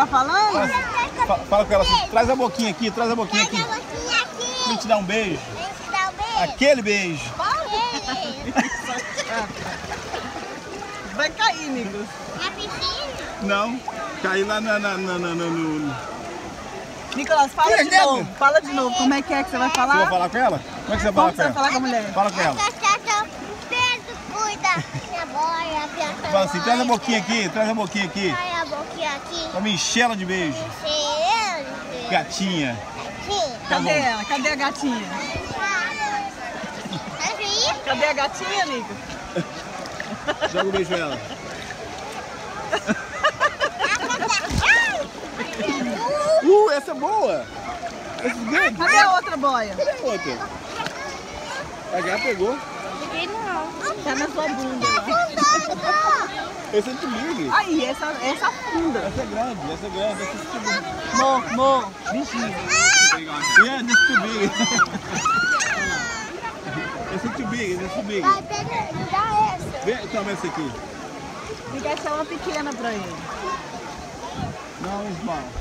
tá falando? Fala, fala com ela assim, traz a boquinha aqui, traz a boquinha aqui. Traz a boquinha aqui. Pra gente dar um beijo. Vem te dar um beijo. Aquele beijo. Aquele. Vai cair, Nicolas. Na piscina. Não, cai lá na, na, na, na- no- Nicolas, fala Tira de dentro. novo. Fala de novo. Como é que é que você vai Você vai falar? falar com ela? Como é que você vai falar você com ela? falar com a mulher? Fala com ela. Tchau, tchau, tchau. Pedro, cuida. Minha boia, minha Fala assim, traz a boquinha aqui, traz a boquinha aqui. Aqui. Me encher ela de beijo. Gatinha. Sim. Tá Cadê bom. ela? Cadê a gatinha? Aqui. Cadê a gatinha, Nico? Joga um beijo nela. Uh, essa é boa. Esse dedo. Cadê a outra boia? Cadê a outra? A gata pegou. Tá na sua bunda. Esse é de big. Aí, essa, essa afunda. Essa é grande, essa é grande. Essa é too big. Mo, mo, bichinho. Yeah, this is too big. Esse é too big, esse é too big. Vai, Pedro, me dá essa. Vem, toma esse aqui. Fica essa é uma pequena pra ele. Não, small.